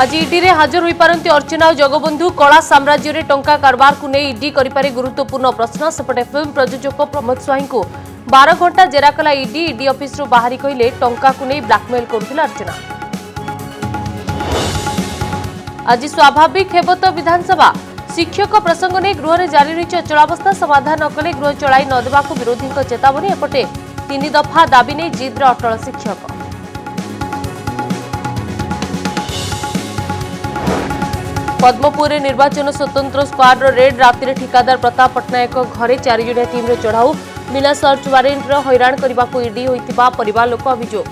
আজ ইডিরে হাজর হয়েপারতি অর্চনা ও জগবন্ধু কলা সাম্রাজ্যের টঙ্কা কারবারকু নেই ইডি করিপারে গুরুত্বপূর্ণ প্রশ্ন সেপটে ফিল্ম প্রযোজক প্রমোদ স্বাইঙ্কু বার ঘণ্টা জেরা কলা ইডি ইডি অফিসরু বাহারি কহিলে টঙ্কাকু নেই ব্লাকমেল করুলা অর্চনা আজ স্বাভাবিক হেব তো বিধানসভা শিক্ষক প্রসঙ্গ নিয়ে গৃহরে জারি রয়েছে অচলাবস্থা সমাধান নকলে গৃহ চলাই নদেওয়া বিরোধী চেতাবনী এপটে তিন দফা দাবি নিয়ে জিদ্র অটল শিক্ষক ପଦ୍ମପୁରରେ ନିର୍ବାଚନ ସ୍ୱତନ୍ତ୍ର ସ୍କ୍ୱାଡ୍ର ରେଡ୍ ରାତିରେ ଠିକାଦାର ପ୍ରତାପ ପଟ୍ଟନାୟକ ଘରେ ଚାରିଜଣିଆ ଟିମ୍ର ଚଢ଼ାଉ ବିନା ସର୍ଚ୍ଚ ୱାରେଣ୍ଟର ହଇରାଣ କରିବାକୁ ଇଡି ହୋଇଥିବା ପରିବାର ଲୋକ ଅଭିଯୋଗ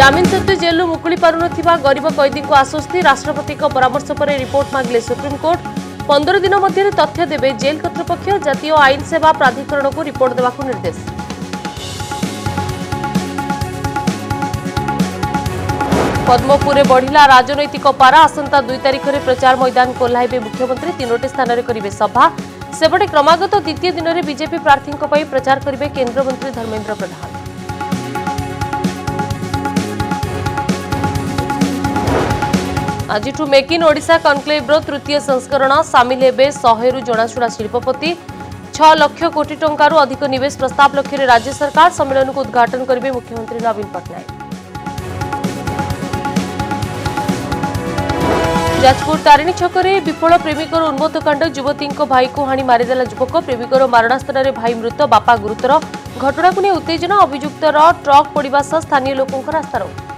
ଜାମିନ ସତ୍ତ୍ୱେ ଜେଲ୍ରୁ ମୁକୁଳି ପାରୁନଥିବା ଗରିବ କଏଦୀଙ୍କୁ ଆଶ୍ୱସ୍ତି ରାଷ୍ଟ୍ରପତିଙ୍କ ପରାମର୍ଶ ପରେ ରିପୋର୍ଟ ମାଗିଲେ ସୁପ୍ରିମକୋର୍ଟ ପନ୍ଦର ଦିନ ମଧ୍ୟରେ ତଥ୍ୟ ଦେବେ ଜେଲ୍ କର୍ତ୍ତୃପକ୍ଷ ଜାତୀୟ ଆଇନ ସେବା ପ୍ରାଧିକରଣକୁ ରିପୋର୍ଟ ଦେବାକୁ ନିର୍ଦ୍ଦେଶ ପଦ୍ମପୁରରେ ବଢ଼ିଲା ରାଜନୈତିକ ପାରା ଆସନ୍ତା ଦୁଇ ତାରିଖରେ ପ୍ରଚାର ମୈଦାନକୁ ଓହ୍ଲାଇବେ ମୁଖ୍ୟମନ୍ତ୍ରୀ ତିନୋଟି ସ୍ଥାନରେ କରିବେ ସଭା ସେପଟେ କ୍ରମାଗତ ଦ୍ୱିତୀୟ ଦିନରେ ବିଜେପି ପ୍ରାର୍ଥୀଙ୍କ ପାଇଁ ପ୍ରଚାର କରିବେ କେନ୍ଦ୍ରମନ୍ତ୍ରୀ ଧର୍ମେନ୍ଦ୍ର ପ୍ରଧାନ ଆଜିଠୁ ମେକ୍ ଇନ୍ ଓଡ଼ିଶା କନକ୍ଲେଭ୍ର ତୃତୀୟ ସଂସ୍କରଣ ସାମିଲ ହେବେ ଶହେରୁ ଜଣାଶୁଣା ଶିଳ୍ପପତି ଛଅ ଲକ୍ଷ କୋଟି ଟଙ୍କାରୁ ଅଧିକ ନିବେଶ ପ୍ରସ୍ତାବ ଲକ୍ଷ୍ୟରେ ରାଜ୍ୟ ସରକାର ସମ୍ମିଳନୀକୁ ଉଦ୍ଘାଟନ କରିବେ ମୁଖ୍ୟମନ୍ତ୍ରୀ ନବୀନ ପଟ୍ଟନାୟକ ଯାଜପୁର ତାରିଣୀ ଛକରେ ବିପୁଳ ପ୍ରେମିକର ଉନ୍ମତ୍ତକାଣ୍ଡ ଯୁବତୀଙ୍କ ଭାଇକୁ ହାଣି ମାରିଦେଲା ଯୁବକ ପ୍ରେମିକର ମାରଣାସ୍ତ୍ରରେ ଭାଇ ମୃତ ବାପା ଗୁରୁତର ଘଟଣାକୁ ନେଇ ଉତ୍ତେଜନା ଅଭିଯୁକ୍ତର ଟ୍ରକ୍ ପଡ଼ିବା ସହ ସ୍ଥାନୀୟ ଲୋକଙ୍କ ରାସ୍ତାରୋକ